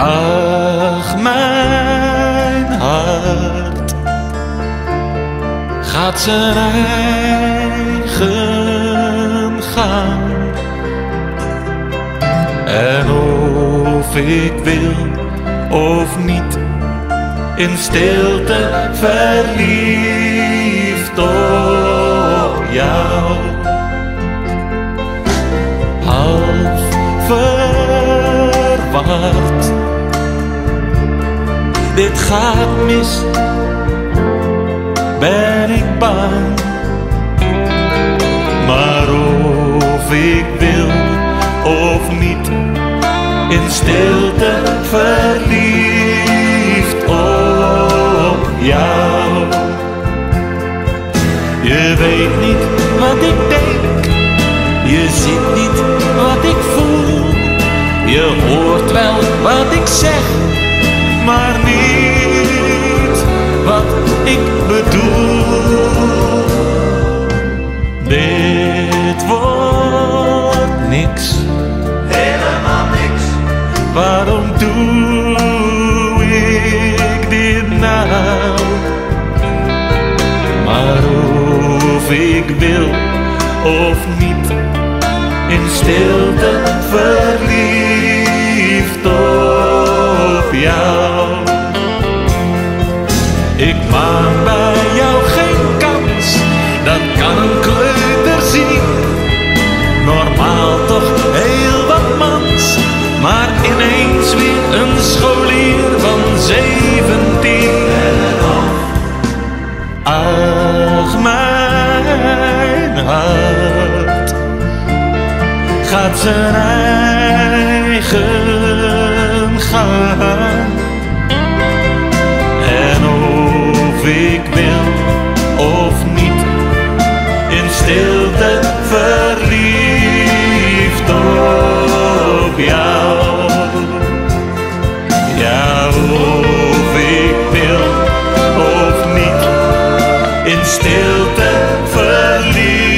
Ach, mijn hart gaat zijn eigen gang. En of ik wil of niet, in stilte verliefd op jou. Half verwacht dit gaat mis, ben ik bang. Maar of ik wil of niet, in stilte verliefd op jou. Je weet niet wat ik denk, je ziet niet wat ik voel. Je hoort wel wat ik zeg, maar niet wat ik bedoel. Dit wordt niks helemaal niks. Waarom doe ik dit nou? Maar of ik wil of niet, in stilte verliefd op jou. Ik maak bij jou geen kans, dat kan een kleuter zien. Normaal toch heel wat mans, maar ineens weer een scholier van zeventien. Ach, mijn hart gaat zijn eigen gang. stilte verlies.